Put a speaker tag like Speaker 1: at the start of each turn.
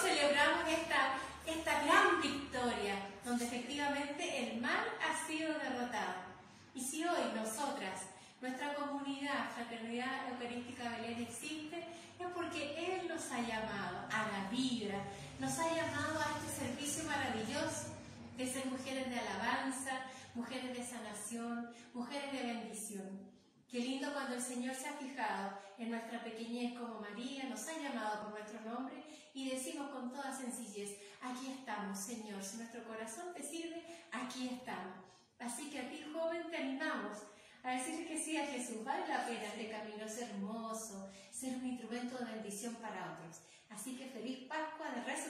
Speaker 1: celebramos esta, esta gran victoria, donde efectivamente el mal ha sido derrotado. Y si hoy nosotras, nuestra comunidad, Fraternidad Eucarística Belén existe, es porque Él nos ha llamado a la vida, nos ha llamado a este servicio maravilloso de ser mujeres de alabanza, mujeres de sanación, mujeres de bendición. Qué lindo cuando el Señor se ha fijado en nuestra pequeñez como María, nos ha llamado por nuestro nombre y decimos con toda sencillez, aquí estamos, Señor, si nuestro corazón te sirve, aquí estamos. Así que a ti, joven, te animamos a decir que sí a Jesús. Vale la pena este camino, es hermoso, ser un instrumento de bendición para otros. Así que feliz Pascua de Resurrección.